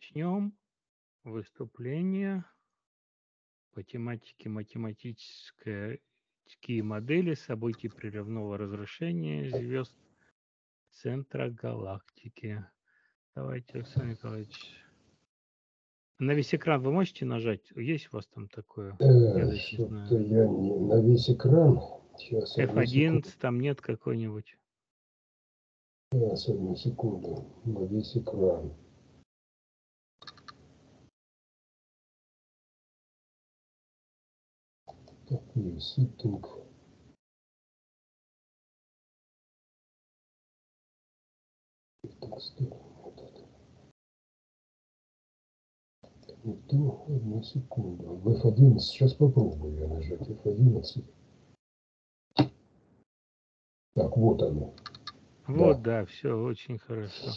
Начнем выступление по тематике математические модели событий прерывного разрушения звезд центра галактики. Давайте, Александр Николаевич. На весь экран вы можете нажать? Есть у вас там такое? Э, Что-то я не на весь экран. Сейчас, F11 там нет какой-нибудь? Сейчас, одну секунду. На весь экран. Такой сеттинг. Так, стоп. Не то, одну секунду. В F11, сейчас попробую я нажать F11. Так, вот оно. Вот, да, да все очень хорошо.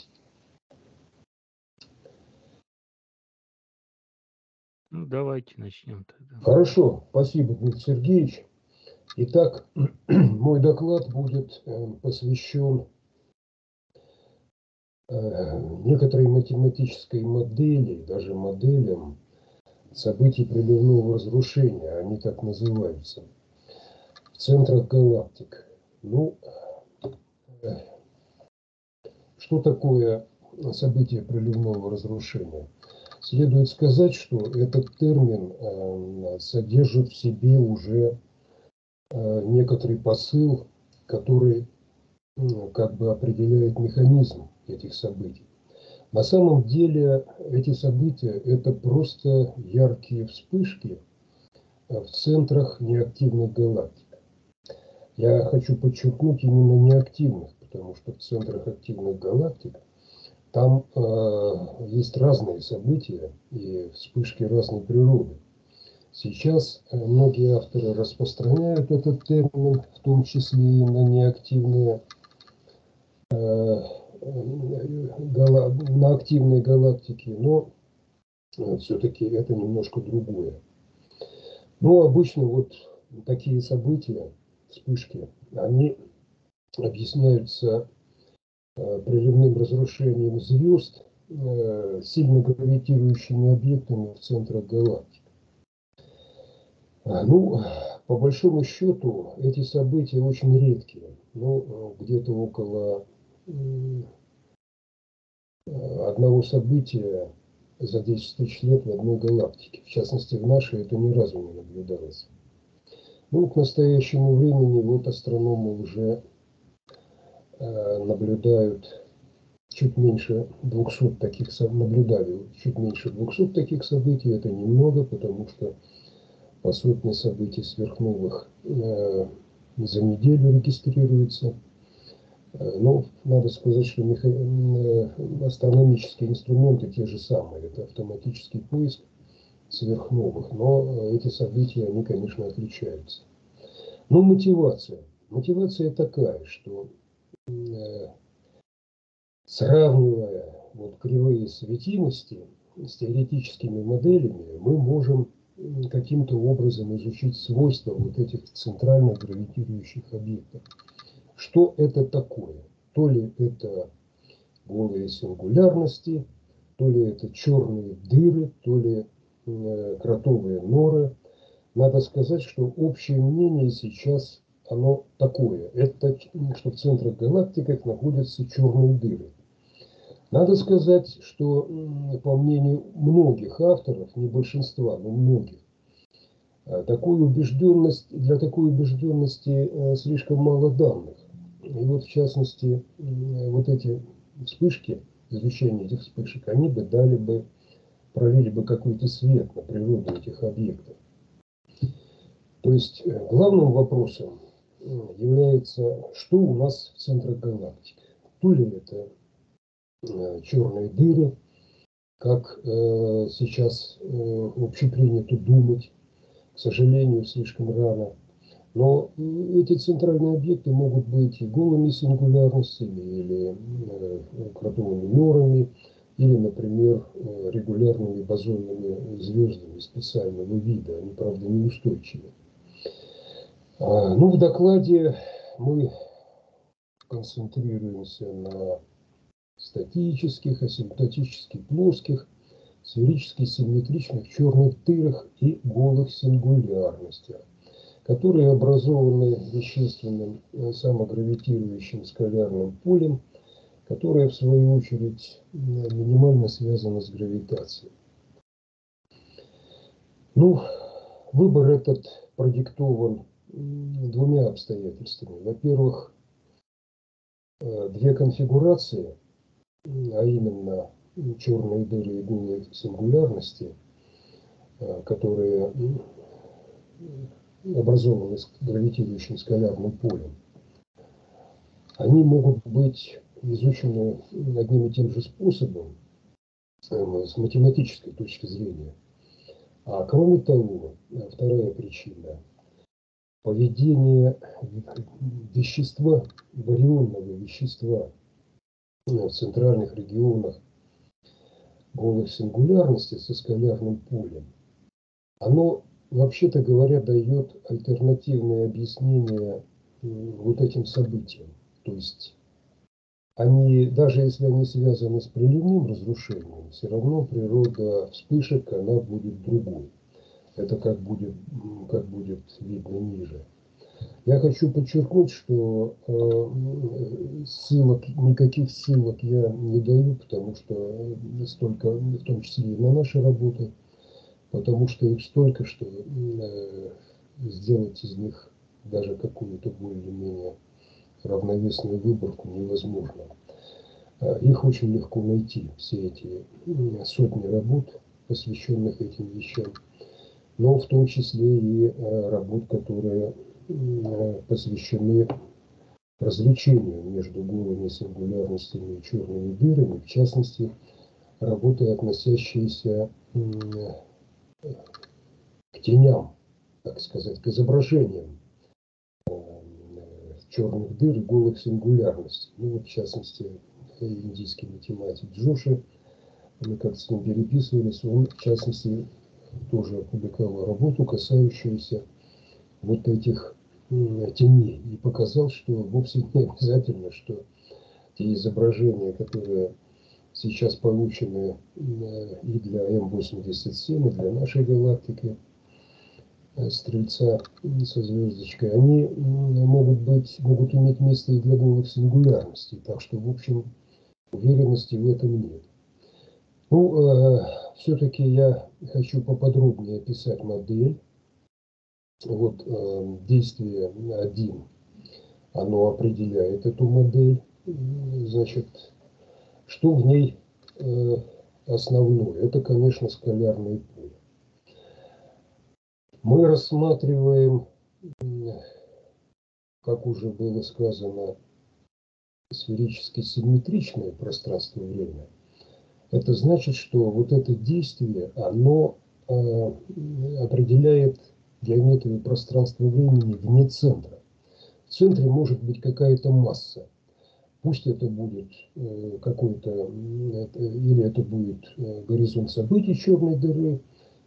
Ну, давайте начнем тогда. Хорошо, спасибо, Дмитрий Сергеевич. Итак, мой доклад будет э, посвящен э, некоторой математической модели, даже моделям событий приливного разрушения, они так называются, в центрах галактик. Ну, э, что такое событие приливного разрушения? Следует сказать, что этот термин э, содержит в себе уже э, некоторый посыл, который как бы определяет механизм этих событий. На самом деле эти события – это просто яркие вспышки в центрах неактивных галактик. Я хочу подчеркнуть именно неактивных, потому что в центрах активных галактик – там э, есть разные события и вспышки разной природы. Сейчас э, многие авторы распространяют этот термин, в том числе и на неактивные, э, гала, на активные галактики, но э, все-таки это немножко другое. Но обычно вот такие события, вспышки, они объясняются Э, приливным разрушением звезд э, сильно гравитирующими объектами в центрах галактик. А, ну, по большому счету, эти события очень редкие. Ну, где-то около одного события за 10 тысяч лет в одной галактике. В частности, в нашей это ни разу не наблюдалось. Ну, к настоящему времени вот астрономы уже Э, наблюдают чуть меньше 200 таких наблюдали чуть меньше 200 таких событий. Это немного, потому что по сотне событий сверхновых э, за неделю регистрируется. Э, но надо сказать, что меха... астрономические инструменты те же самые. Это автоматический поиск сверхновых. Но эти события, они, конечно, отличаются. Но мотивация. Мотивация такая, что Э, сравнивая вот кривые светимости с теоретическими моделями, мы можем каким-то образом изучить свойства вот этих центральных гравитирующих объектов. Что это такое? То ли это голые сингулярности, то ли это черные дыры, то ли э, кротовые норы. Надо сказать, что общее мнение сейчас оно такое. Это что в центрах галактик находятся черные дыры. Надо сказать, что по мнению многих авторов, не большинства, но многих, э, такую убежденность, для такой убежденности э, слишком мало данных. И вот в частности, вот эти вспышки, изучение этих вспышек, они бы дали бы, пролили бы какой-то свет на природу этих объектов. То есть э, главным вопросом является, что у нас в центрах галактик. То ли это э, черные дыры, как э, сейчас э, общепринято думать, к сожалению, слишком рано. Но эти центральные объекты могут быть и голыми сингулярностями, или кротовыми норами, или, например, регулярными бозонными звездами специального вида. Они, правда, неустойчивы. А, ну, в докладе мы концентрируемся на статических, асимптотических, плоских сферически симметричных черных дырах и голых сингулярностях, которые образованы вещественным э, самогравитирующим скалярным полем, которое в свою очередь минимально связано с гравитацией. Ну, выбор этот продиктован двумя обстоятельствами. Во-первых, э, две конфигурации, а именно черные дыры и голые сингулярности, э, которые образованы гравитирующим скалярным полем, они могут быть изучены одним и тем же способом э, с математической точки зрения. А кроме того, вторая причина – поведение вещества, барионного вещества в центральных регионах голых сингулярностей со скалярным полем, оно, вообще-то говоря, дает альтернативное объяснение вот этим событиям. То есть они, даже если они связаны с приливным разрушением, все равно природа вспышек, она будет другой. Это как будет, как будет видно ниже. Я хочу подчеркнуть, что э, ссылок, никаких ссылок я не даю, потому что столько, в том числе и на наши работы, потому что их столько, что э, сделать из них даже какую-то более-менее равновесную выборку невозможно. Их очень легко найти, все эти сотни работ, посвященных этим вещам, но в том числе и а, работ, которые а, посвящены развлечению между голыми сингулярностями и черными дырами, в частности, работы, относящиеся к теням, так сказать, к изображениям черных дыр и голых сингулярностей. Ну вот, в частности, индийский математик Джоши, мы как-то с ним переписывались, он, в частности, тоже опубликовал работу, касающуюся вот этих теней, и показал, что вовсе не обязательно, что те изображения, которые сейчас получены и для М87, и для нашей галактики, Э, стрельца со звездочкой, они могут быть, могут иметь место и для голых сингулярностей. Так что, в общем, уверенности в этом нет. Ну, э, все-таки я хочу поподробнее описать модель. Вот э, действие 1, оно определяет эту модель. Значит, что в ней э, основное? Это, конечно, скалярный мы рассматриваем, как уже было сказано, сферически симметричное пространство-время. Это значит, что вот это действие, оно э, определяет геометрию пространства-времени вне центра. В центре может быть какая-то масса. Пусть это будет э, какой-то, э, или это будет э, горизонт событий черной дыры,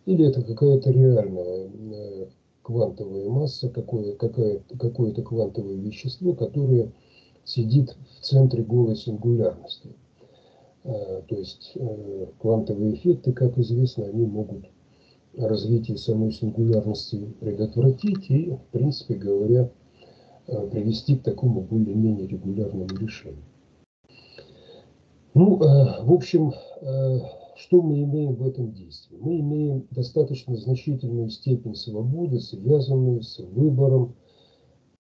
или это какая-то реальная э, квантовая масса, какое, какое, какое-то квантовое вещество, которое сидит в центре голой сингулярности. Э, то есть э, квантовые эффекты, как известно, они могут развитие самой сингулярности предотвратить и, в принципе говоря, привести к такому более-менее регулярному решению. Ну, в общем, что мы имеем в этом действии? Мы имеем достаточно значительную степень свободы, связанную с выбором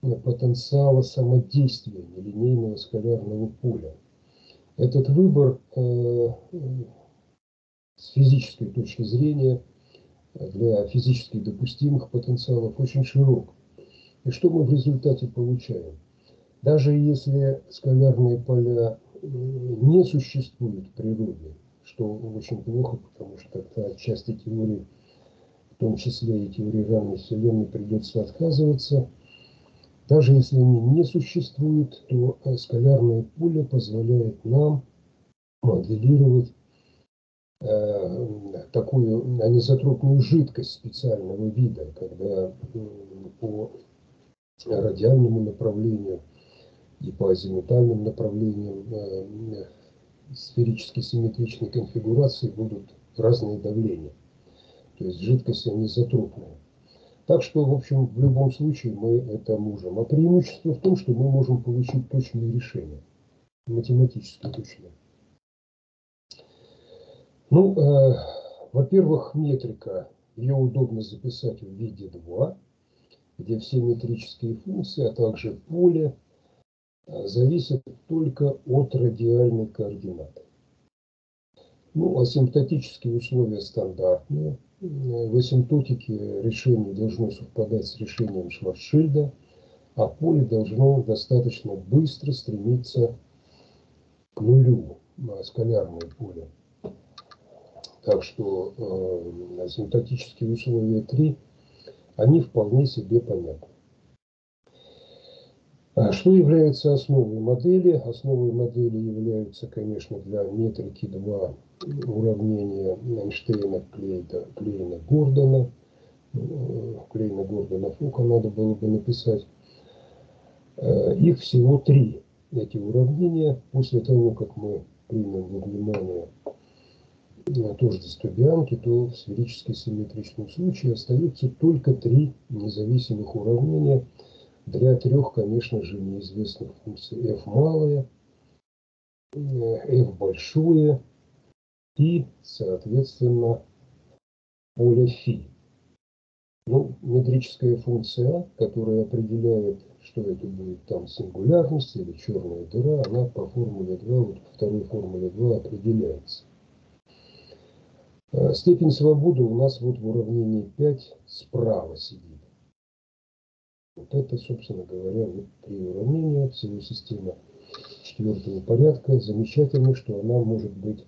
э, потенциала самодействия нелинейного скалярного поля. Этот выбор э, с физической точки зрения для физически допустимых потенциалов очень широк. И что мы в результате получаем? Даже если скалярные поля э, не существуют в природе, что очень плохо, потому что от части теории, в том числе и теории равной Вселенной, придется отказываться. Даже если они не существуют, то скалярное поле позволяет нам моделировать э, такую анизотропную жидкость специального вида, когда по радиальному направлению и по азимутальным направлениям э, сферически симметричной конфигурации будут разные давления. То есть жидкость анизотропная. Так что, в общем, в любом случае мы это можем. А преимущество в том, что мы можем получить точные решения, математически точные. Ну, э, во-первых, метрика, ее удобно записать в виде 2, где все метрические функции, а также поле э, зависят только от радиальной координаты. Ну, асимптотические условия стандартные. В асимптотике решение должно совпадать с решением Шварцшильда, а поле должно достаточно быстро стремиться к нулю, скалярное поле. Так что э, синтетические условия 3, они вполне себе понятны. А что является основой модели? Основой модели являются, конечно, для метрики 2 уравнения Эйнштейна, Клейна, Клейна Гордона. Э, Клейна Гордона Фука надо было бы написать. Э, их всего три, эти уравнения. После того, как мы примем во внимание тождество Бианки, то в сферически симметричном случае остаются только три независимых уравнения для трех, конечно же, неизвестных функций f малое, f большое и, соответственно, поле φ. Ну, метрическая функция которая определяет, что это будет там сингулярность или черная дыра, она по формуле 2, вот по второй формуле 2 определяется. Э, степень свободы у нас вот в уравнении 5 справа сидит. Вот это, собственно говоря, вот три уравнения, всего система четвертого порядка. Замечательно, что она может быть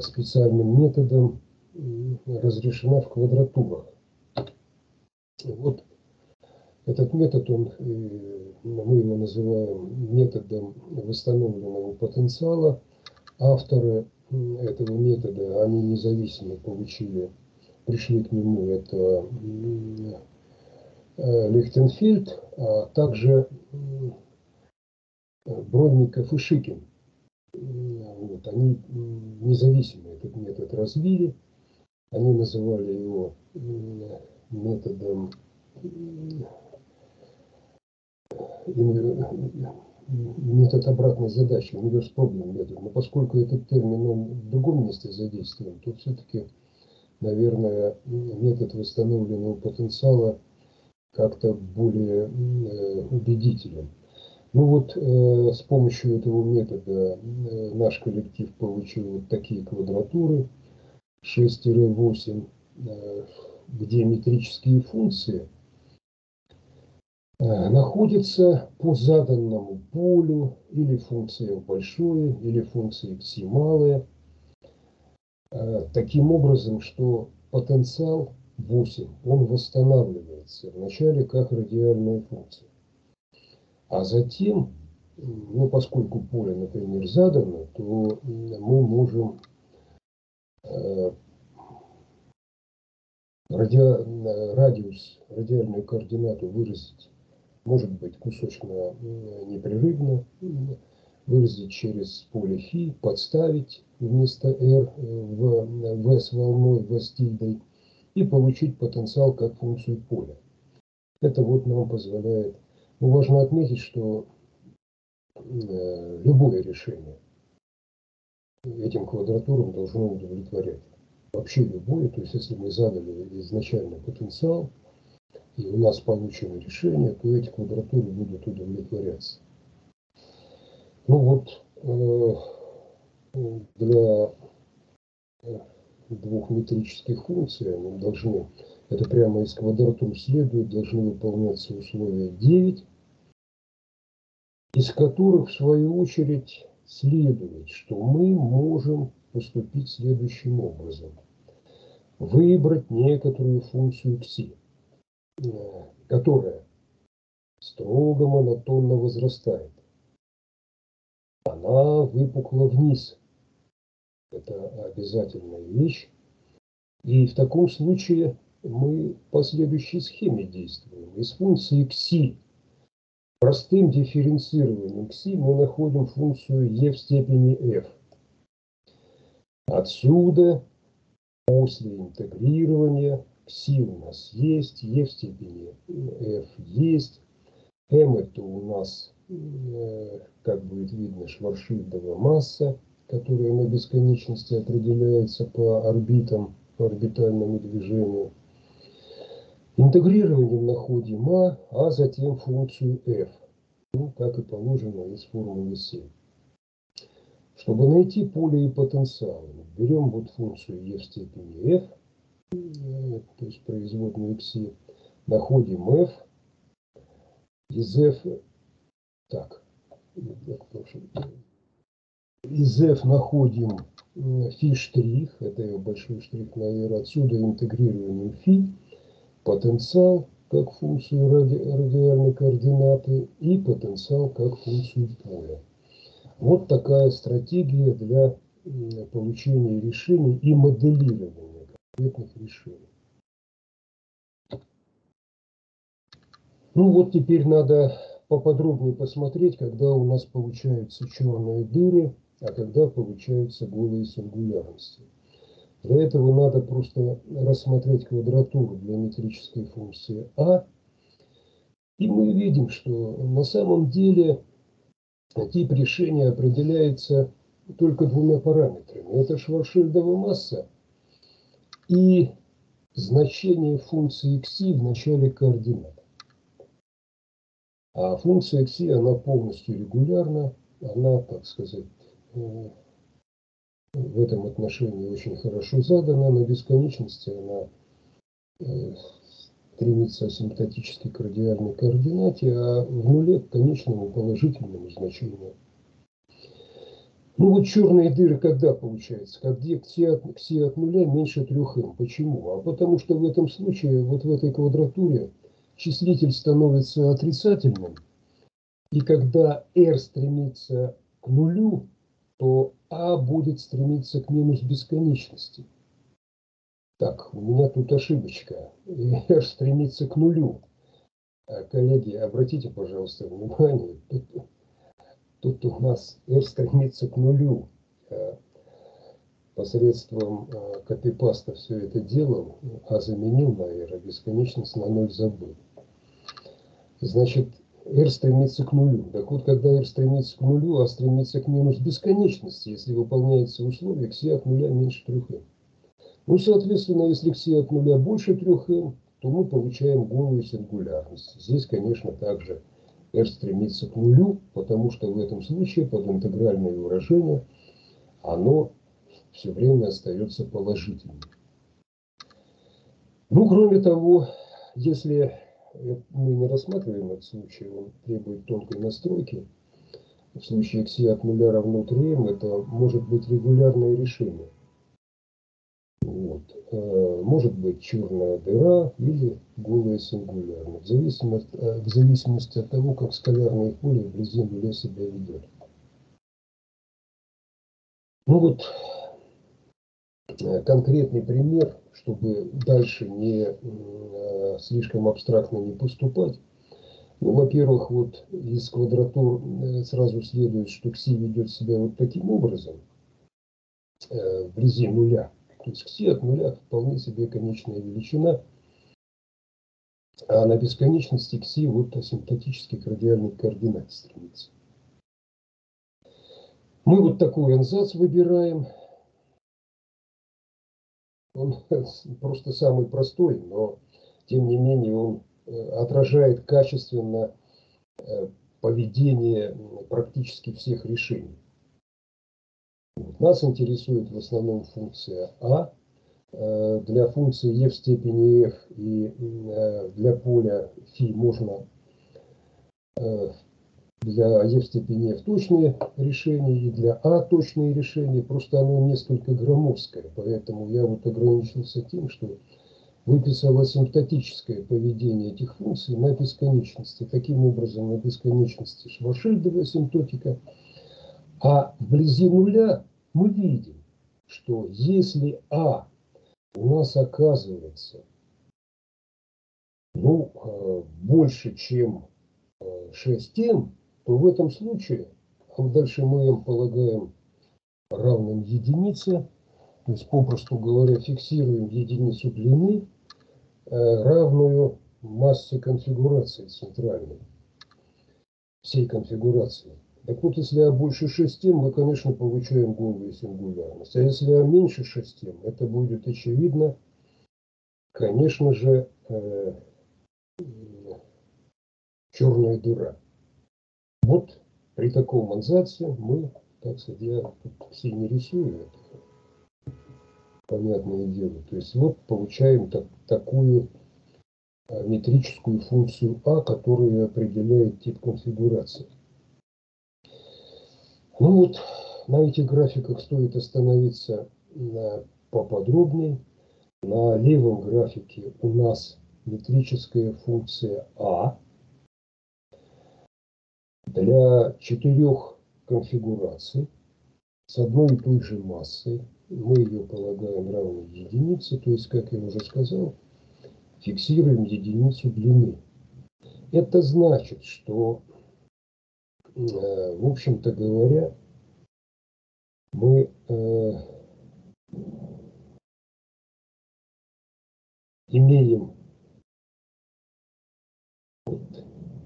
специальным методом разрешена в квадратурах. Вот этот метод, он, э, мы его называем методом восстановленного потенциала. Авторы этого метода, они независимо получили, пришли к нему, это э, Лихтенфельд, а также Бронников и Шикин. Вот, они независимо этот метод развили, они называли его методом метод обратной задачи, инверс проблем метод. Но поскольку этот термин он в другом месте задействован, то все-таки, наверное, метод восстановленного потенциала как-то более э, убедителен. Ну вот э, с помощью этого метода э, наш коллектив получил вот такие квадратуры 6-8, э, где метрические функции – Э, находится по заданному полю. Или функция большое, или функция xi малая, э, таким образом, что потенциал 8, он восстанавливается вначале как радиальная функция. А затем, ну, поскольку поле, например, задано, то мы можем э, ради, радиус, радиальную координату выразить может быть кусочно непрерывно, выразить через поле φ, подставить вместо r э, в v с волной, v с тильдой и получить потенциал как функцию поля. Это вот нам позволяет, важно отметить, что э, любое решение этим квадратурам должно удовлетворять. Вообще любое, то есть если мы задали изначально потенциал, и у нас получено решение, то эти квадратуры будут удовлетворяться. Ну вот, э, для э, двух метрических функций они должны, это прямо из квадратур следует, должны выполняться условия 9, из которых, в свою очередь, следует, что мы можем поступить следующим образом. Выбрать некоторую функцию кси которая строго монотонно возрастает. Она выпукла вниз. Это обязательная вещь. И в таком случае мы по следующей схеме действуем. Из функции кси простым дифференцированием кси мы находим функцию e в степени f. Отсюда После интегрирования Кси у нас есть, Е в степени F есть, М это у нас, э, как будет видно, Шваршильдова масса, которая на бесконечности определяется по орбитам, по орбитальному движению. Интегрированием находим А, а затем функцию f, ну, как и положено из формулы 7. Чтобы найти поле и потенциал, берем вот функцию e в степени f, э, то есть производную xi, находим f, из f, так, из f находим фи штрих, это большой штрих наверх, отсюда интегрируем фи, потенциал как функцию ради, радиальной координаты и потенциал как функцию поля. Вот такая стратегия для получения решений и моделирования конкретных решений. Ну вот теперь надо поподробнее посмотреть, когда у нас получаются черные дыры, а когда получаются голые сингулярности. Для этого надо просто рассмотреть квадратуру для метрической функции а. И мы видим, что на самом деле тип решения определяется только двумя параметрами. Это Шваршильдова масса и значение функции xi в начале координат. А функция xi, она полностью регулярна, она, так сказать, э, в этом отношении очень хорошо задана, на бесконечности она э, стремится асимптотически к радиальной координате, а в нуле к конечному положительному значению. Ну вот черные дыры когда получается? Когда кси от, кси от нуля меньше 3m. Почему? А потому что в этом случае, вот в этой квадратуре, числитель становится отрицательным, и когда r стремится к нулю, то а будет стремиться к минус бесконечности. Так, у меня тут ошибочка. R стремится к нулю. А, коллеги, обратите, пожалуйста, внимание, тут, тут у нас R стремится к нулю. А, посредством а, копипаста все это делал, а заменил на R, а бесконечность на ноль забыл. Значит, R стремится к нулю. Так вот, когда R стремится к нулю, а стремится к минус бесконечности, если выполняется условие кси от нуля меньше 3m. Ну, соответственно, если кси от нуля больше 3m, то мы получаем голую сингулярность. Здесь, конечно, также R стремится к нулю, потому что в этом случае под интегральное выражение оно все время остается положительным. Ну, кроме того, если мы не рассматриваем этот случай, он требует тонкой настройки. В случае xi от нуля равно 3m это может быть регулярное решение. Вот. Э, может быть черная дыра или голая сингулярная, в зависимости, э, в зависимости от того, как скалярное поле вблизи нуля себя ведет. Ну вот, Э, конкретный пример, чтобы дальше не э, слишком абстрактно не поступать. Ну, во-первых, вот из квадратур э, сразу следует, что кси ведет себя вот таким образом, вблизи нуля. То есть кси от нуля вполне себе конечная величина, а на бесконечности кси вот асимптотически к радиальной координате стремится. Мы вот такой ансац выбираем – он просто самый простой, но тем не менее он э, отражает качественно э, поведение практически всех решений. Нас интересует в основном функция А. Э, для функции e в степени f и для поля φ можно для в степени f точные решения и для а точные решения, просто оно несколько громоздкое, поэтому я вот ограничился тем, что выписал асимптотическое поведение этих функций на бесконечности. Таким образом, на бесконечности Шваршильдова асимптотика. А вблизи нуля мы видим, что если А у нас оказывается ну, э, больше, чем 6m, э, то в этом случае, а дальше мы m полагаем равным единице, то есть, попросту говоря, фиксируем единицу длины, э, равную массе конфигурации центральной, всей конфигурации. Так вот, если А больше 6, мы, конечно, получаем голую сингулярность. А если А меньше 6, это будет очевидно, конечно же, э, черная дыра. Вот при таком ансатце мы, так сказать, я все не рисую это, понятное дело. То есть вот получаем так, такую а, метрическую функцию А, которая определяет тип конфигурации. Ну вот, на этих графиках стоит остановиться на, поподробнее. На левом графике у нас метрическая функция А для четырех конфигураций с одной и той же массой. Мы ее полагаем равной единице, то есть, как я уже сказал, фиксируем единицу длины. Это значит, что, э, в общем-то говоря, мы э, имеем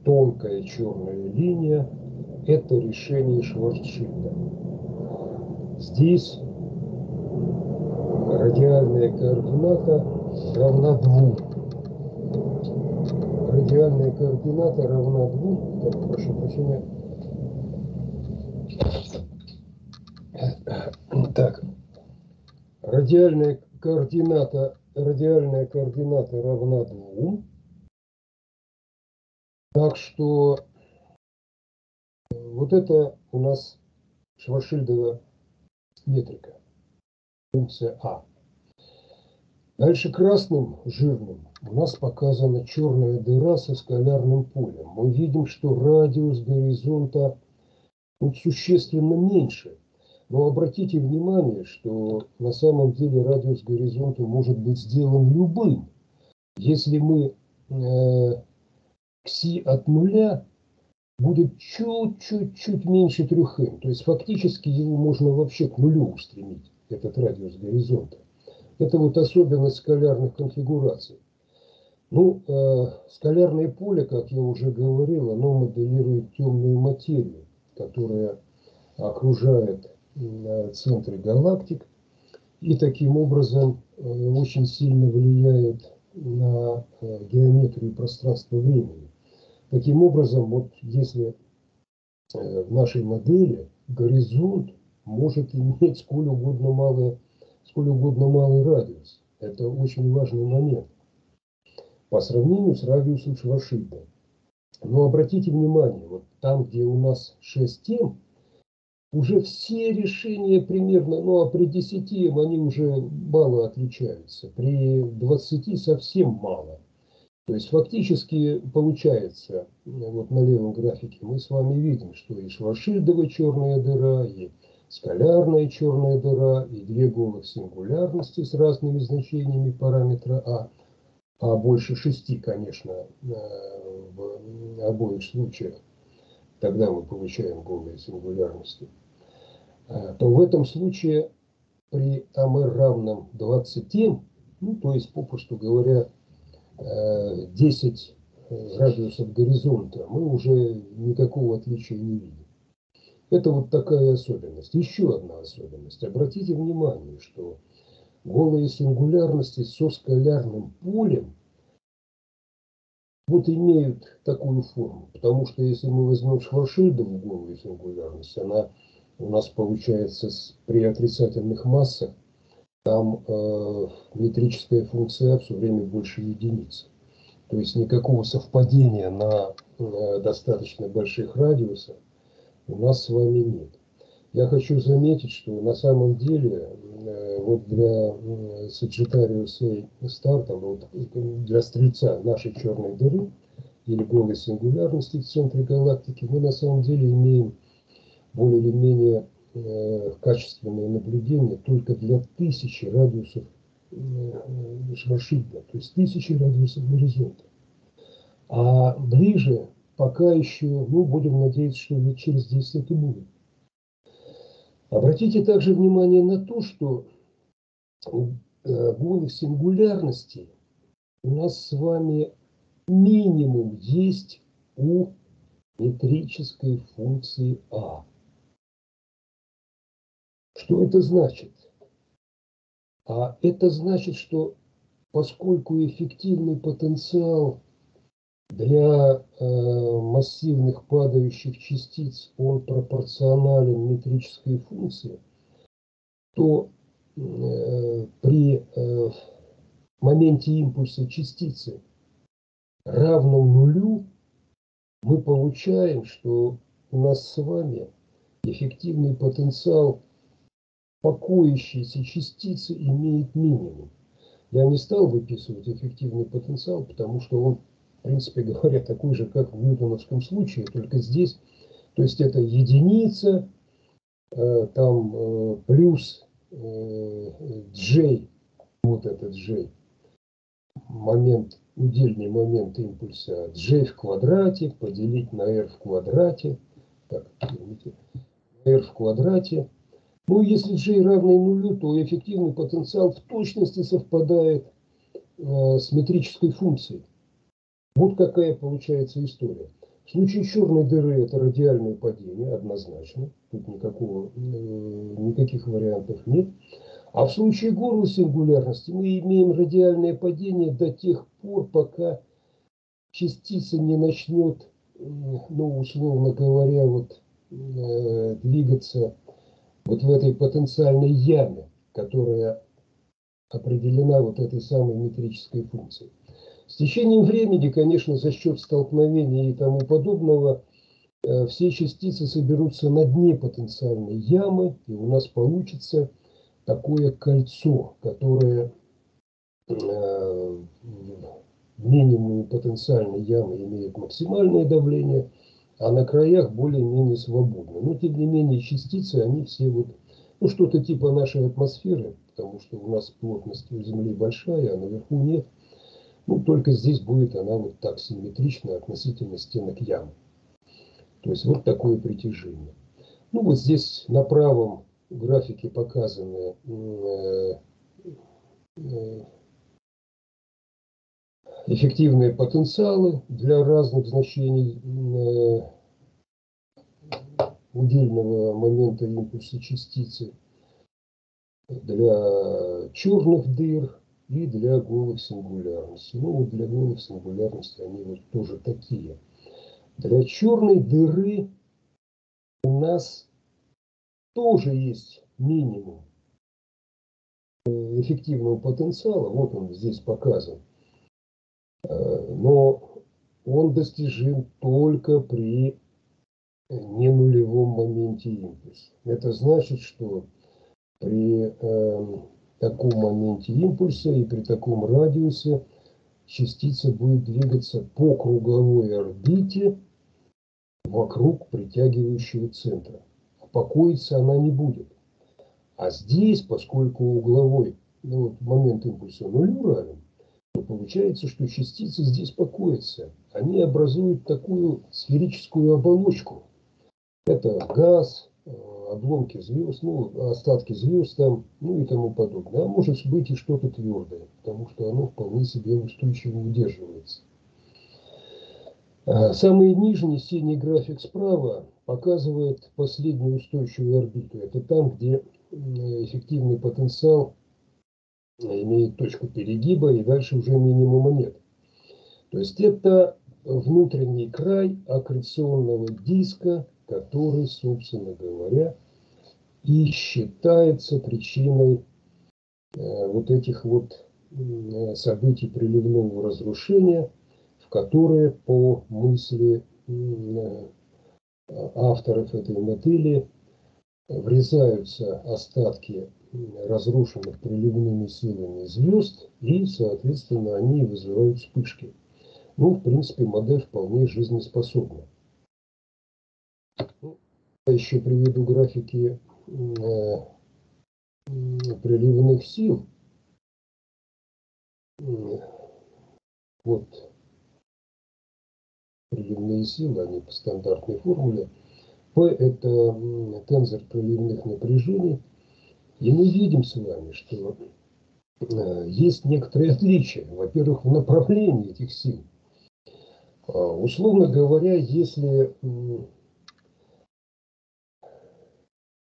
тонкая черная линия – это решение Шварцшильда. Здесь радиальная координата равна двум. Радиальная координата равна двум. Так, прошу прощения. Так, радиальная координата, радиальная координата равна двум. Так что э, вот это у нас Шваршильдова метрика, функция А. Дальше красным жирным у нас показана черная дыра со скалярным полем. Мы видим, что радиус горизонта тут существенно меньше. Но обратите внимание, что на самом деле радиус горизонта может быть сделан любым. Если мы э, кси от нуля будет чуть-чуть-чуть меньше 3m. То есть фактически его можно вообще к нулю устремить, этот радиус горизонта. Это вот особенность скалярных конфигураций. Ну, э, скалярное поле, как я уже говорил, оно моделирует темную материю, которая окружает э, центры галактик и таким образом э, очень сильно влияет на э, геометрию пространства-времени. Таким образом, вот если э, в нашей модели горизонт может иметь сколь угодно малый, сколь угодно малый радиус. Это очень важный момент по сравнению с радиусом Шваршильда. Но обратите внимание, вот там, где у нас 6 тем, уже все решения примерно, ну а при 10 они уже мало отличаются, при 20 совсем мало. То есть фактически получается, вот на левом графике мы с вами видим, что и Шваршильдова черная дыра, и скалярная черная дыра, и две голых сингулярности с разными значениями параметра А, а больше шести, конечно, э, в обоих случаях, тогда мы получаем голые сингулярности, э, то в этом случае при АМР равном 20, ну, то есть, попросту говоря, 10 э, градусов горизонта, мы уже никакого отличия не видим. Это вот такая особенность. Еще одна особенность. Обратите внимание, что голые сингулярности со скалярным полем вот имеют такую форму. Потому что если мы возьмем Шваршильдову голую сингулярность, она у нас получается при отрицательных массах там э, метрическая функция все время больше единицы. То есть никакого совпадения на э, достаточно больших радиусах у нас с вами нет. Я хочу заметить, что на самом деле э, вот для э, Sagittarius A там, вот, для Стрельца нашей черной дыры или голой сингулярности в центре галактики, мы на самом деле имеем более или менее качественное наблюдение только для тысячи радиусов э, Шваршильда, то есть тысячи радиусов горизонта. А ближе пока еще, ну, будем надеяться, что лет через 10 это будет. Обратите также внимание на то, что голых сингулярностей у нас с вами минимум есть у метрической функции А. Что это значит? А это значит, что поскольку эффективный потенциал для э, массивных падающих частиц он пропорционален метрической функции, то э, при э, моменте импульса частицы равном нулю мы получаем, что у нас с вами эффективный потенциал покоящейся частицы имеет минимум. Я не стал выписывать эффективный потенциал, потому что он, в принципе говоря, такой же, как в ньютоновском случае, только здесь, то есть это единица, э, там э, плюс J, э, вот этот J, момент, удельный момент импульса J в квадрате поделить на R в квадрате, так, извините, R в квадрате ну, если g равный нулю, то эффективный потенциал в точности совпадает э, с метрической функцией. Вот какая получается история. В случае черной дыры это радиальное падение, однозначно. Тут никакого, э, никаких вариантов нет. А в случае горлой сингулярности мы имеем радиальное падение до тех пор, пока частица не начнет, ну, условно говоря, вот, э, двигаться вот в этой потенциальной яме, которая определена вот этой самой метрической функцией. С течением времени, конечно, за счет столкновения и тому подобного, э, все частицы соберутся на дне потенциальной ямы, и у нас получится такое кольцо, которое э, минимум потенциальной ямы имеет максимальное давление – а на краях более-менее свободно. Но тем не менее частицы, они все вот, ну что-то типа нашей атмосферы, потому что у нас плотность у Земли большая, а наверху нет. Ну только здесь будет она вот так симметрична относительно стенок ям. То есть вот такое притяжение. Ну вот здесь на правом графике показаны э, э, эффективные потенциалы для разных значений э, удельного момента импульса частицы для черных дыр и для голых сингулярностей. Ну вот для голых сингулярностей они вот тоже такие. Для черной дыры у нас тоже есть минимум э, эффективного потенциала. Вот он здесь показан. Но он достижим только при не нулевом моменте импульса. Это значит, что при э, таком моменте импульса и при таком радиусе частица будет двигаться по круговой орбите вокруг притягивающего центра. Покоиться она не будет. А здесь, поскольку угловой ну, момент импульса нулю равен, получается, что частицы здесь покоятся. Они образуют такую сферическую оболочку. Это газ, э, обломки звезд, ну, остатки звезд там, ну и тому подобное. А может быть и что-то твердое, потому что оно вполне себе устойчиво удерживается. А самый нижний синий график справа показывает последнюю устойчивую орбиту. Это там, где эффективный потенциал имеет точку перегиба, и дальше уже минимума нет. То есть это внутренний край аккреционного диска, который, собственно говоря, и считается причиной э, вот этих вот э, событий приливного разрушения, в которые, по мысли э, авторов этой модели, врезаются остатки разрушенных приливными силами звезд, и, соответственно, они вызывают вспышки. Ну, в принципе, модель вполне жизнеспособна. Ну, еще приведу графики э, приливных сил. Вот приливные силы, они по стандартной формуле. P – это тензор приливных напряжений – и мы видим с вами, что есть некоторые отличия. Во-первых, в направлении этих сил. Условно говоря, если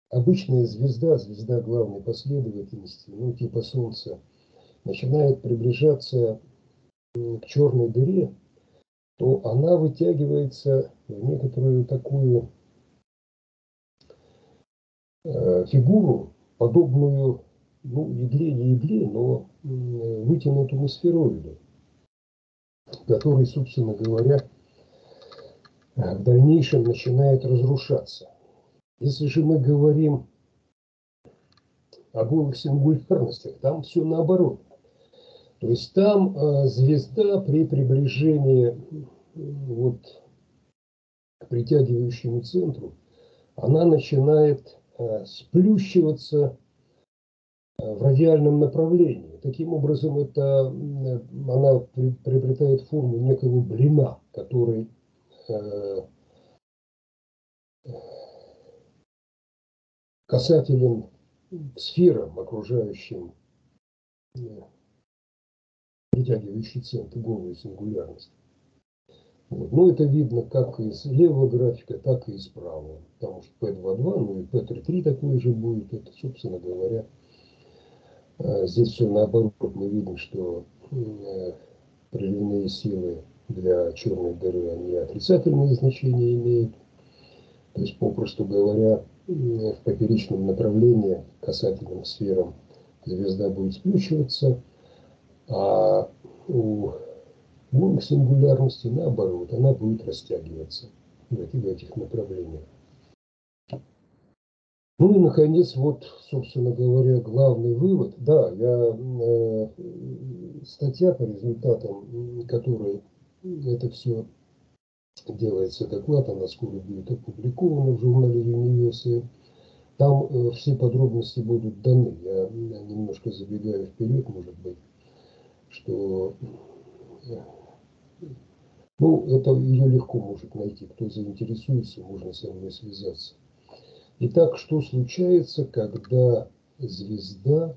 обычная звезда, звезда главной последовательности, ну типа Солнца, начинает приближаться к черной дыре, то она вытягивается в некоторую такую э, фигуру, подобную, ну, игле, не игле, но вытянутому сфероиду, который, собственно говоря, в дальнейшем начинает разрушаться. Если же мы говорим о голых сингулярностях, там все наоборот. То есть там э, звезда при приближении вот, к притягивающему центру, она начинает э, сплющиваться э, в радиальном направлении. Таким образом, это, она при, приобретает форму некого блина, который э, касателен сферам, окружающим э, притягивающий центр, голую сингулярность. Вот. Ну, это видно как из левого графика, так и из правого. Потому что P2.2, ну и P3.3 такой же будет. Это, собственно говоря, э, здесь все наоборот. Мы видим, что э, приливные силы для черной дыры, они отрицательные значения имеют. То есть, попросту говоря, в поперечном направлении касательным сферам звезда будет сплющиваться, а у новых сингулярностей наоборот, она будет растягиваться в этих, в этих направлениях. Ну и, наконец, вот, собственно говоря, главный вывод. Да, я, э, статья по результатам, которой это все делается доклад, она скоро будет опубликована в журнале Universe. Там э, все подробности будут даны. Я, я немножко забегаю вперед, может быть, что э, ну, это ее легко может найти. Кто заинтересуется, можно со мной связаться. Итак, что случается, когда звезда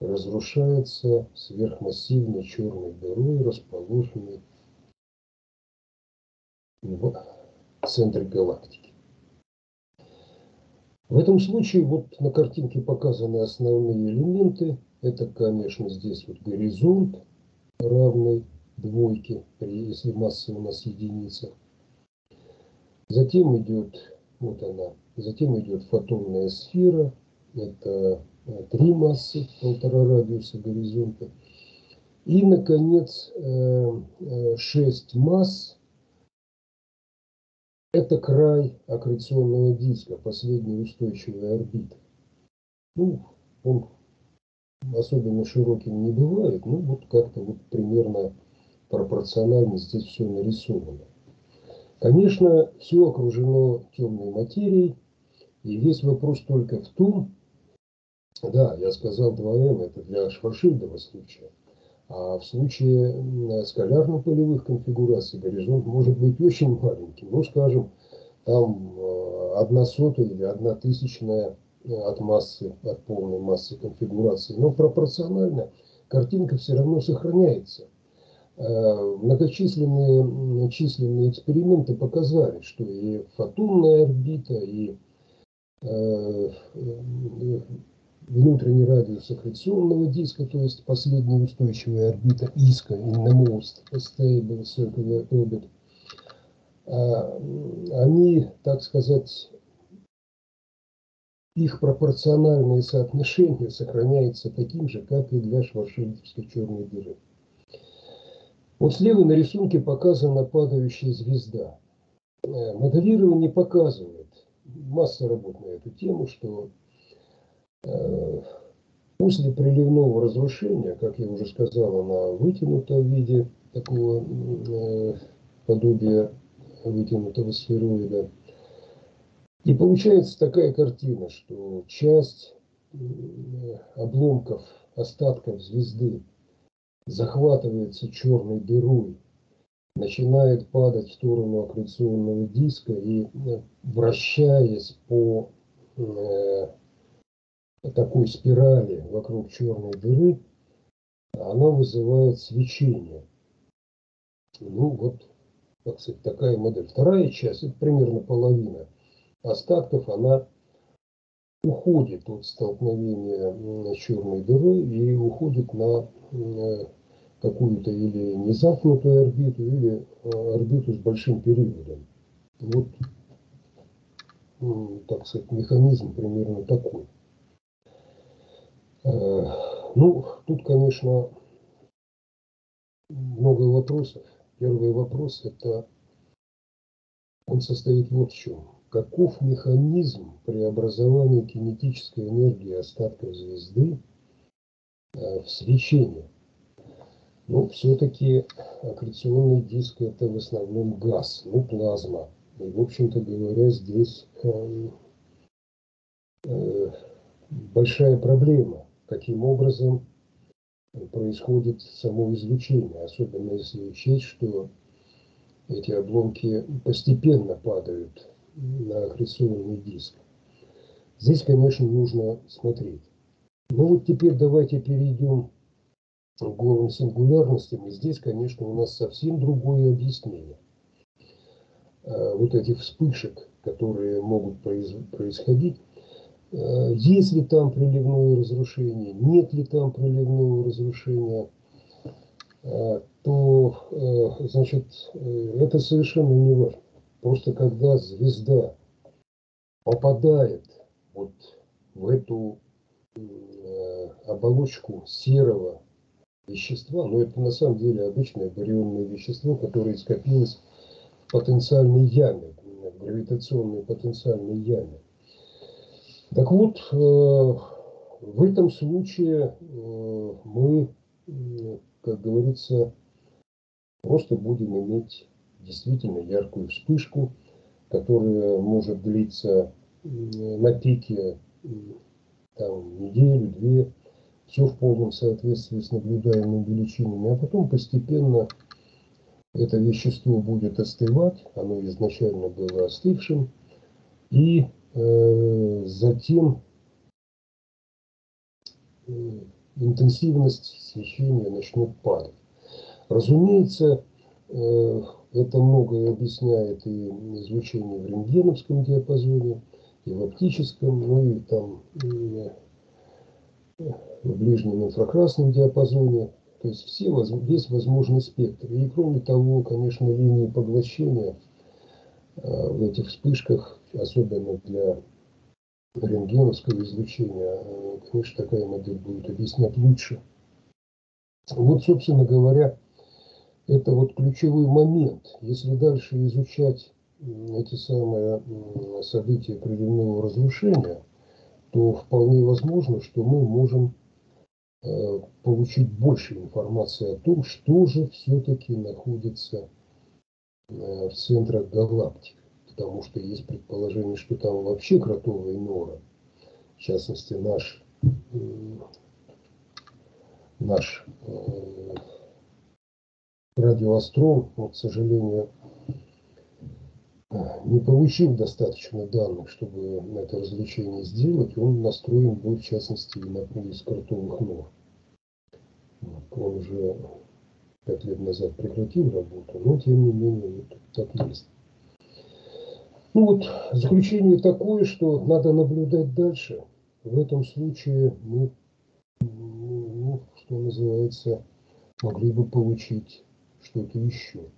разрушается сверхмассивной черной дырой, расположенной в центре галактики. В этом случае вот на картинке показаны основные элементы. Это, конечно, здесь вот горизонт равный двойке, если масса у нас единица. Затем идет, вот она, затем идет фотонная сфера, это э, три массы, полтора радиуса горизонта. И, наконец, э, э, шесть масс, это край аккреционного диска, последняя устойчивая орбита. Ну, он особенно широким не бывает, ну вот как-то вот примерно пропорционально здесь все нарисовано. Конечно, все окружено темной материей, и весь вопрос только в том, да, я сказал 2М, это для Шваршильдова случая, а в случае скалярно-полевых конфигураций горизонт может быть очень маленьким. Ну, скажем, там э, одна сотая или одна тысячная э, от массы, от полной массы конфигурации. Но пропорционально картинка все равно сохраняется. Э, многочисленные численные эксперименты показали, что и фотонная орбита, и внутренний радиус аккреционного диска, то есть последняя устойчивая орбита ИСКа, in the most stable circular orbit, они, так сказать, их пропорциональное соотношение сохраняется таким же, как и для Шварцшильдовской черной дыры. Вот слева на рисунке показана падающая звезда. Э, моделирование показывает, масса работ на эту тему, что Э, после приливного разрушения, как я уже сказал, она вытянута в виде такого э, подобия вытянутого сфероида. И получается такая картина, что часть обломков, остатков звезды захватывается черной дырой, начинает падать в сторону аккреционного диска и, вращаясь по такой спирали вокруг черной дыры, она вызывает свечение. Ну вот, так сказать, такая модель. Вторая часть, это примерно половина остатков, она уходит от столкновения черной дыры и уходит на э, какую-то или незамкнутую орбиту, или э, орбиту с большим периодом. Вот, так сказать, механизм примерно такой. Э, ну, тут, конечно, много вопросов. Первый вопрос – это он состоит вот в чем. Каков механизм преобразования кинетической энергии остатков звезды э, в свечение? Ну, все-таки аккреционный диск – это в основном газ, ну, плазма. И, в общем-то говоря, здесь э, э, большая проблема, каким образом происходит само излучение, особенно если учесть, что эти обломки постепенно падают на аккреционный диск. Здесь, конечно, нужно смотреть. Ну вот теперь давайте перейдем к голым сингулярностям. И здесь, конечно, у нас совсем другое объяснение. А, вот этих вспышек, которые могут происходить Э, есть ли там приливное разрушение, нет ли там приливного разрушения, э, то, э, значит, это совершенно не важно. Просто когда звезда попадает вот в эту оболочку серого вещества, но это на самом деле обычное барионное вещество, которое скопилось в потенциальной яме, в гравитационной потенциальной яме. Так вот, э, в этом случае э, мы, как говорится, просто будем иметь действительно яркую вспышку, которая может длиться на пике там, неделю, две, все в полном соответствии с наблюдаемыми величинами, а потом постепенно это вещество будет остывать, оно изначально было остывшим, и Э, затем э, интенсивность свечения начнет падать. Разумеется, э, это многое объясняет и излучение в рентгеновском диапазоне, и в оптическом, ну и там в ближнем инфракрасном диапазоне. То есть все, весь возможный спектр. И кроме того, конечно, линии поглощения в этих вспышках особенно для рентгеновского излучения, э, конечно, такая модель будет объяснять лучше. Вот, собственно говоря, это вот ключевой момент. Если дальше изучать эти самые события приливного разрушения, то вполне возможно, что мы можем э, получить больше информации о том, что же все-таки находится э, в центрах галактик потому что есть предположение, что там вообще кротовые норы. В частности, наш, наш радиоастрон, но, к сожалению, не получил достаточно данных, чтобы это развлечение сделать, он настроен был, в частности, на поиск кротовых нор. Он уже пять лет назад прекратил работу, но тем не менее вот так есть. Ну вот, заключение такое, что надо наблюдать дальше. В этом случае мы, ну, что называется, могли бы получить что-то еще.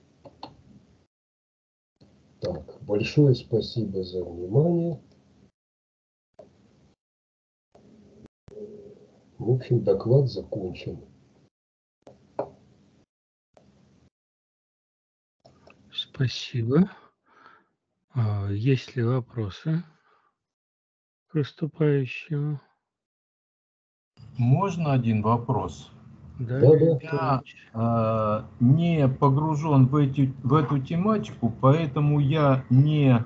Так, большое спасибо за внимание. В общем, доклад закончен. Спасибо. А, есть ли вопросы к выступающему? Можно один вопрос? Да, Я э, не погружен в, эти, в эту тематику, поэтому я не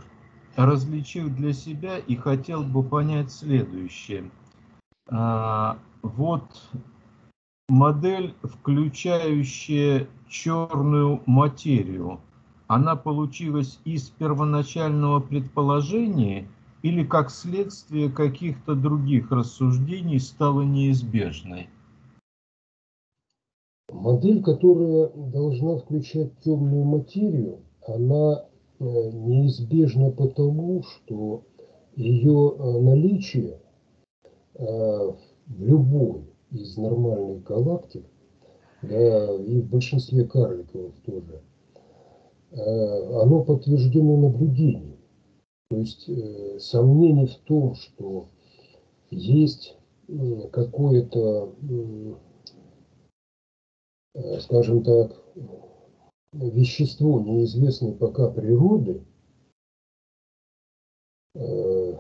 различил для себя и хотел бы понять следующее. Э, вот модель, включающая черную материю – она получилась из первоначального предположения или как следствие каких-то других рассуждений стала неизбежной? Модель, которая должна включать темную материю, она э, неизбежна потому, что ее э, наличие э, в любой из нормальных галактик, да, и в большинстве карликовых тоже, оно подтверждено наблюдением. То есть сомнений в том, что есть какое-то скажем так, вещество неизвестной пока природы, э,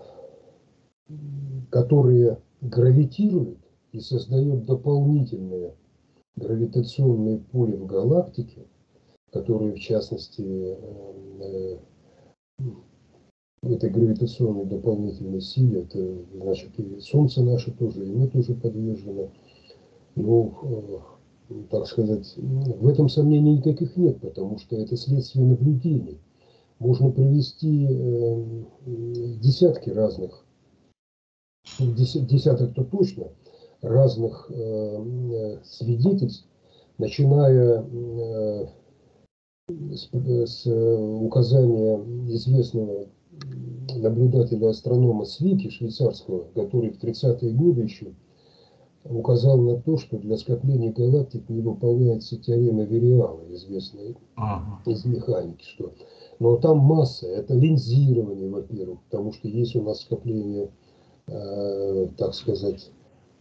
которое гравитирует и создает дополнительное гравитационное поле в галактике, которые в частности э, этой гравитационной дополнительной силе, это значит и Солнце наше тоже, и мы тоже подвержены. Ну, так сказать, в этом сомнений никаких нет, потому что это следствие наблюдений. Можно привести э, десятки разных, десяток-то точно, разных э, свидетельств, начиная э, с, с указания известного наблюдателя-астронома Свики швейцарского, который в 30-е годы еще указал на то, что для скопления галактик не выполняется теорема Вериала, известная ага. из механики, что но там масса, это линзирование, во-первых, потому что есть у нас скопление, э, так сказать,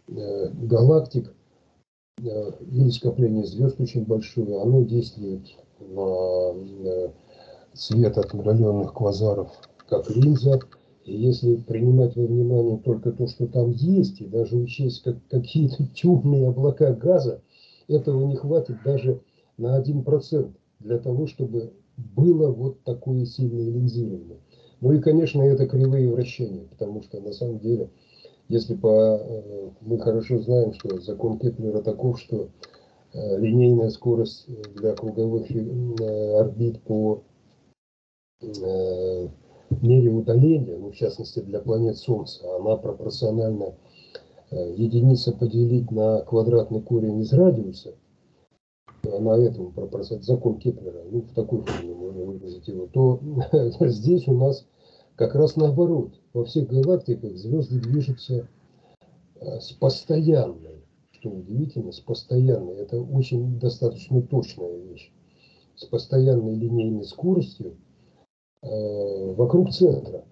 э, галактик, э, или скопление звезд очень большое, оно действует на э, свет от удаленных квазаров, как линза, если принимать во внимание только то, что там есть, и даже учесть как, какие-то темные облака газа, этого не хватит даже на 1% для того, чтобы было вот такое сильное линзирование. Ну и, конечно, это кривые вращения, потому что на самом деле, если по... Э, мы хорошо знаем, что закон Кеплера таков, что э, линейная скорость для круговых э, орбит по мере удаления, ну, в частности для планет Солнца, она пропорциональна э, единица поделить на квадратный корень из радиуса, на этом пропорционально, закон Кеплера, ну, в такой форме можно выразить его, то здесь у нас как раз наоборот. Во всех галактиках звезды движутся э, с постоянной, что удивительно, с постоянной, это очень достаточно точная вещь, с постоянной линейной скоростью, вокруг центра.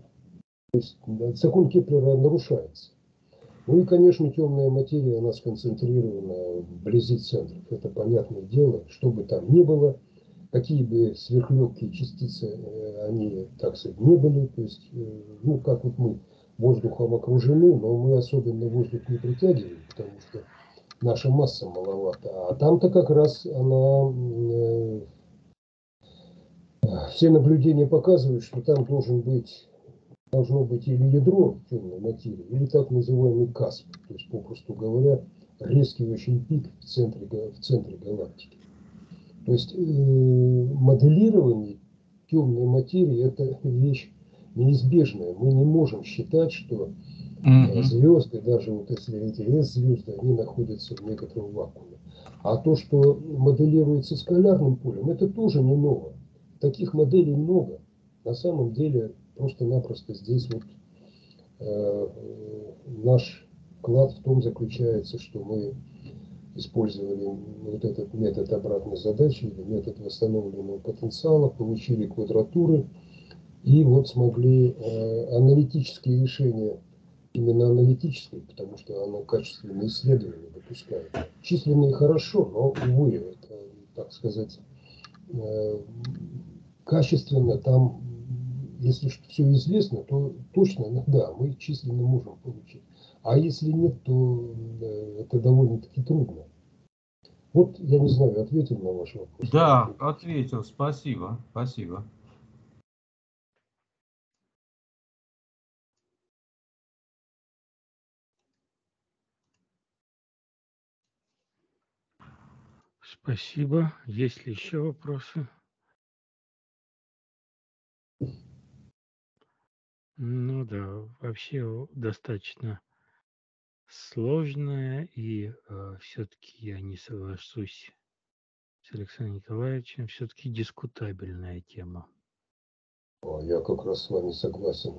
То есть закон Кеплера нарушается. Ну и, конечно, темная материя, она сконцентрирована вблизи центров. Это понятное дело, что бы там ни было, какие бы сверхлегкие частицы э, они, так сказать, не были. То есть, э, ну, как вот мы воздухом окружены, но мы особенно воздух не притягиваем, потому что наша масса маловата. А там-то как раз она все наблюдения показывают, что там должен быть, должно быть или ядро темной материи, или так называемый касп, то есть, попросту говоря, резкий очень пик в центре, в центре галактики. То есть э, моделирование темной материи – это вещь неизбежная. Мы не можем считать, что mm-hmm. звезды, даже вот если эти S-звезды, они находятся в некотором вакууме. А то, что моделируется скалярным полем, это тоже не новое. Таких моделей много. На самом деле просто-напросто здесь вот э, наш вклад в том заключается, что мы использовали вот этот метод обратной задачи метод восстановленного потенциала, получили квадратуры и вот смогли э, аналитические решения, именно аналитические, потому что оно качественные исследования допускает. Численные хорошо, но, увы, это, так сказать, качественно, там, если все известно, то точно, да, мы численно можем получить. А если нет, то это довольно-таки трудно. Вот, я не знаю, ответил на ваш вопрос. Да, ответил, спасибо, спасибо. Спасибо. Есть ли еще вопросы? Ну да, вообще достаточно сложная и э, все-таки я не соглашусь с Александром Николаевичем, все-таки дискутабельная тема. А, я как раз с вами согласен,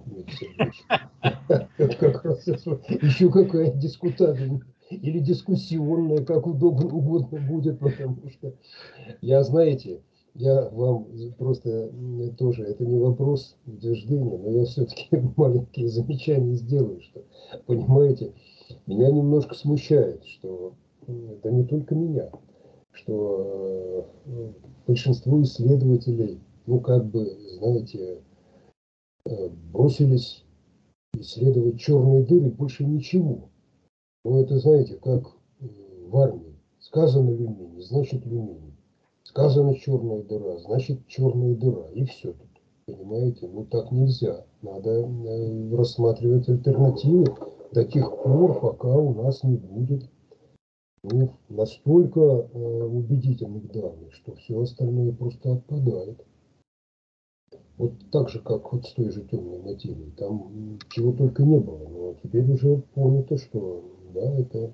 как раз еще какая дискутабельная или дискуссионная, как удобно угодно будет, потому что я, знаете, я вам просто тоже, это не вопрос утверждения, но я все-таки маленькие замечания сделаю, что, понимаете, меня немножко смущает, что, да не только меня, что э, большинство исследователей, ну как бы, знаете, э, бросились исследовать черные дыры, больше ничего. Ну это, знаете, как в армии. Сказано люминий, значит люминий. Сказано черная дыра, значит черная дыра. И все тут. Понимаете? Ну так нельзя. Надо э, рассматривать альтернативы до тех пор, пока у нас не будет ну, настолько э, убедительных данных, что все остальное просто отпадает. Вот так же, как вот с той же темной материей. Там чего только не было. Но теперь уже понято, что да, это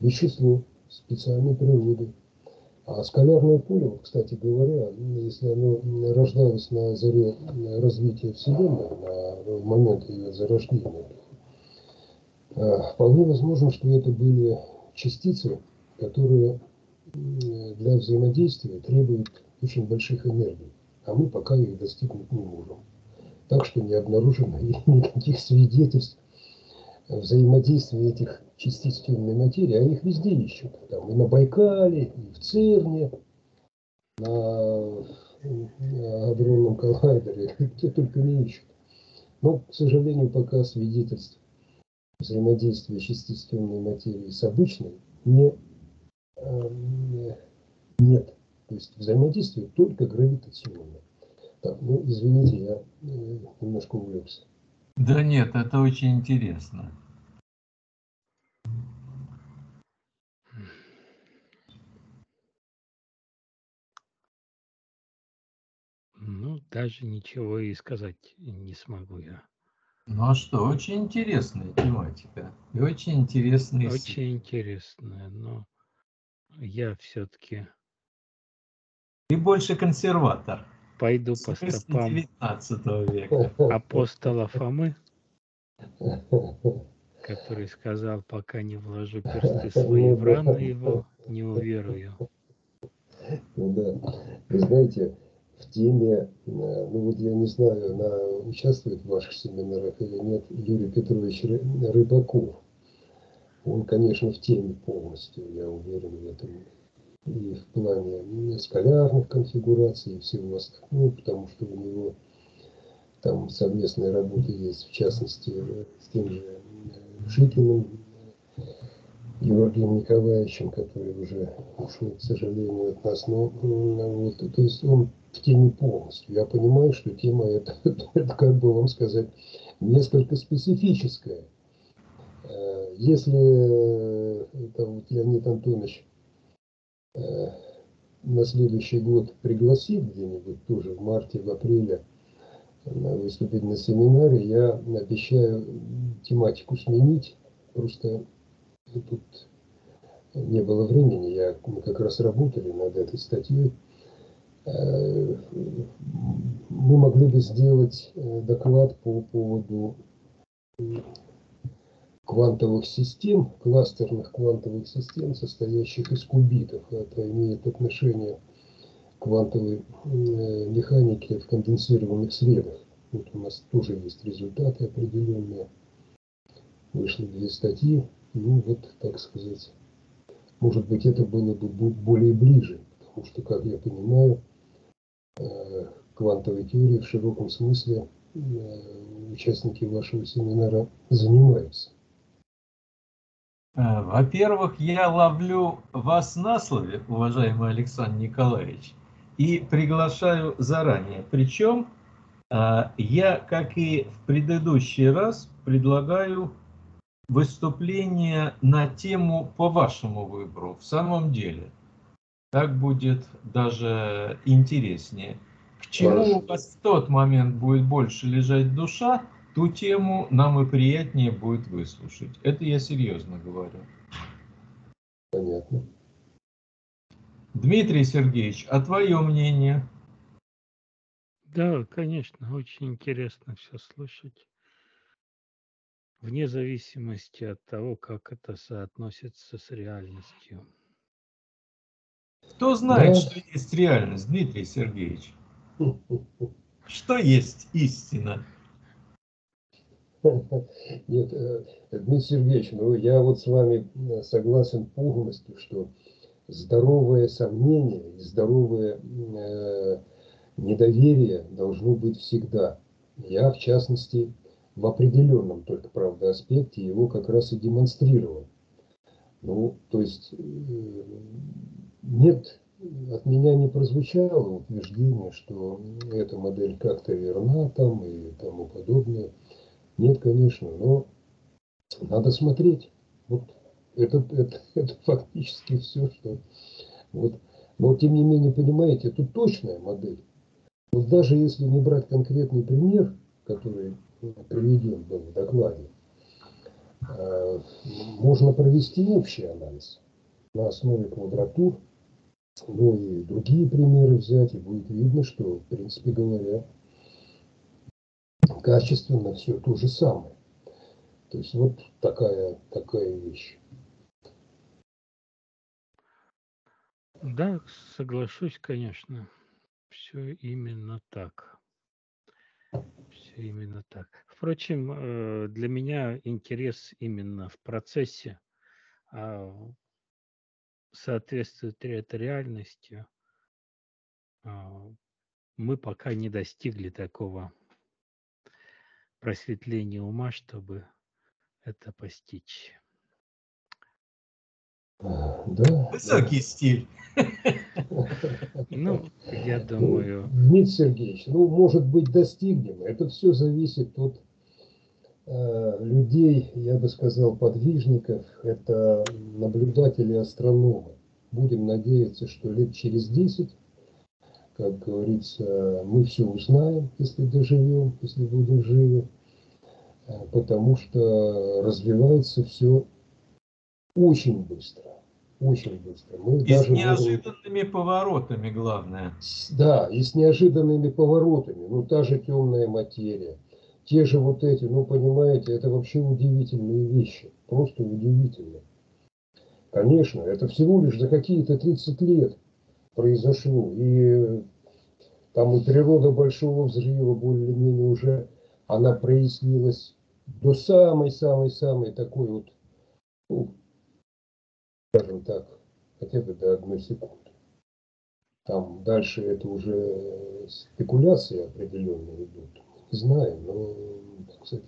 вещество специальной природы. А скалярное поле, кстати говоря, если оно рождалось на заре развития Вселенной, на момент ее зарождения, э, вполне возможно, что это были частицы, которые для взаимодействия требуют очень больших энергий, а мы пока их достигнуть не можем. Так что не обнаружено никаких свидетельств взаимодействия этих частиц темной материи, а их везде ищут. Там и на Байкале, и в ЦЕРНе, на, на огромном коллайдере, где только не ищут. Но, к сожалению, пока свидетельств взаимодействия частиц темной материи с обычной не, э, нет. То есть взаимодействие только гравитационное. Так, ну, извините, я э, немножко увлекся. Да нет, это очень интересно. Ну, даже ничего и сказать не смогу я. Ну а что, очень интересная тематика. И очень интересная. Очень интересная, но я все-таки... Ты больше консерватор. Пойду по стопам 19 века. апостола Фомы, который сказал, пока не вложу персты свои в раны его, не уверую. Ну да. Вы знаете, в теме, э, ну вот я не знаю, она участвует в ваших семинарах или нет, Юрий Петрович Рыбаков. Он, конечно, в теме полностью, я уверен в этом. И в плане скалярных конфигураций и всего остального, потому что у него там совместные работы есть, в частности, с тем же Шикиным, Георгием Николаевичем, который уже ушел, к сожалению, от нас. Но вот, то есть он в теме полностью. Я понимаю, что тема это, это как бы вам сказать, несколько специфическая. Э, если это вот Леонид Антонович э, на следующий год пригласит где-нибудь тоже в марте, в апреле выступить на семинаре, я обещаю тематику сменить. Просто тут не было времени, я, мы как раз работали над этой статьей. Э, мы могли бы сделать э, доклад по поводу квантовых систем, кластерных квантовых систем, состоящих из кубитов. Это имеет отношение квантовой э, механике в конденсированных средах. Вот у нас тоже есть результаты определенные. Вышли две статьи. Ну вот, так сказать, может быть, это было бы более ближе, потому что, как я понимаю, Э, квантовой теории в широком смысле э, участники вашего семинара занимаются? Э, во-первых, я ловлю вас на слове, уважаемый Александр Николаевич, и приглашаю заранее. Причем я, как и в предыдущий раз, предлагаю выступление на тему по вашему выбору. В самом деле – так будет даже интереснее. К чему Хорошо. у вас в тот момент будет больше лежать душа, ту тему нам и приятнее будет выслушать. Это я серьезно говорю. Понятно. Дмитрий Сергеевич, а твое мнение? Да, конечно, очень интересно все слушать. Вне зависимости от того, как это соотносится с реальностью. Кто знает, Да. что есть реальность, Дмитрий Сергеевич? Что есть истина? Нет, э, Дмитрий Сергеевич, ну я вот с вами э, согласен полностью, что здоровое сомнение и здоровое э, недоверие должно быть всегда. Я, в частности, в определенном только, правда, аспекте его как раз и демонстрировал. Ну, то есть э, нет, от меня не прозвучало утверждение, что эта модель как-то верна там и тому подобное. Нет, конечно, но надо смотреть. Вот это, это, это фактически все, что... Вот. Но тем не менее, понимаете, это точная модель. Вот даже если не брать конкретный пример, который приведен был в докладе, э, можно провести общий анализ на основе квадратур, ну и другие примеры взять, и будет видно, что, в принципе говоря, качественно все то же самое. То есть вот такая, такая вещь. Да, соглашусь, конечно. Все именно так. Все именно так. Впрочем, э, для меня интерес именно в процессе а соответствует ли это реальности. А, Мы пока не достигли такого просветления ума, чтобы это постичь. Да. Высокий стиль. Ну, я думаю, Дмитрий Сергеевич, ну, может быть, достигнем. Это все зависит от э, людей, я бы сказал, подвижников. Это наблюдатели астрономы. Будем надеяться, что лет через 10, как говорится, мы все узнаем, если доживем, если будем живы. Э, Потому что развивается все очень быстро. Очень быстро. Мы И с даже можем- неожиданными поворотами, главное. с- Да, и с неожиданными поворотами. Ну, та же темная материя. Те же вот эти, ну, понимаете, это вообще удивительные вещи. Просто удивительно. Конечно, это всего лишь за какие-то 30 лет произошло. И там и природа большого взрыва более-менее уже, она прояснилась до самой-самой-самой такой вот, ну, скажем так, хотя бы до одной секунды. Там дальше это уже спекуляции определенные идут. Не знаю, но, так сказать,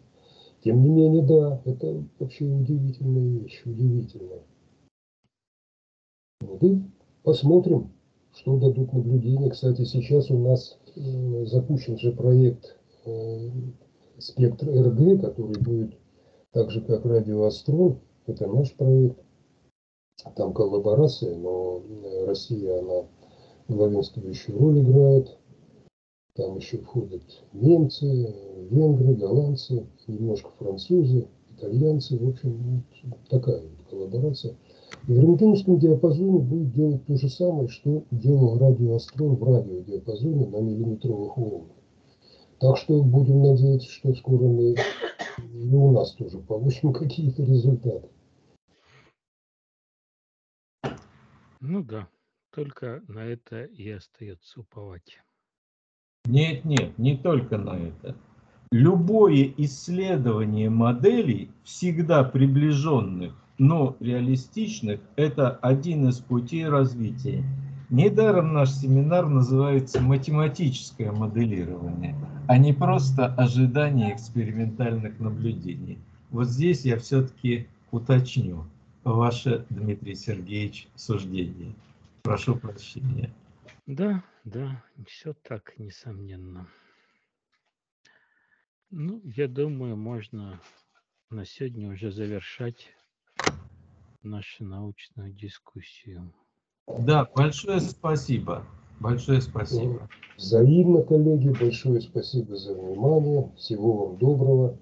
тем не менее, да, это вообще удивительная вещь, удивительная. Вот и посмотрим, что дадут наблюдения. Кстати, сейчас у нас э, запущен же проект э, Спектр РГ, который будет так же, как Радиоастрон. Это наш проект. Там коллаборация, но э, Россия, она главенствующую роль играет. Там еще входят немцы, венгры, голландцы, немножко французы, итальянцы. В общем, такая вот коллаборация. И в рентгеновском диапазоне будет делать то же самое, что делал радиоастрон в радиодиапазоне на миллиметровых волнах. Так что будем надеяться, что скоро мы и у нас тоже получим какие-то результаты. ну да, только на это и остается уповать. Нет, нет, не только на это. Любое исследование моделей, всегда приближенных, но реалистичных, это один из путей развития. Недаром наш семинар называется математическое моделирование, а не просто ожидание экспериментальных наблюдений. Вот здесь я все-таки уточню ваше, Дмитрий Сергеевич, суждение. Прошу прощения. Да, да, все так, несомненно. Ну, я думаю, можно на сегодня уже завершать нашу научную дискуссию. Да, большое спасибо. Большое спасибо. Взаимно, коллеги, большое спасибо за внимание. Всего вам доброго.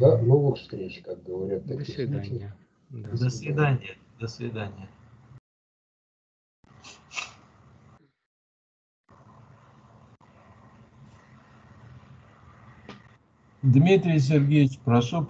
До новых встреч, как говорят. До свидания. Да. До свидания. До свидания. Дмитрий Сергеевич, прошу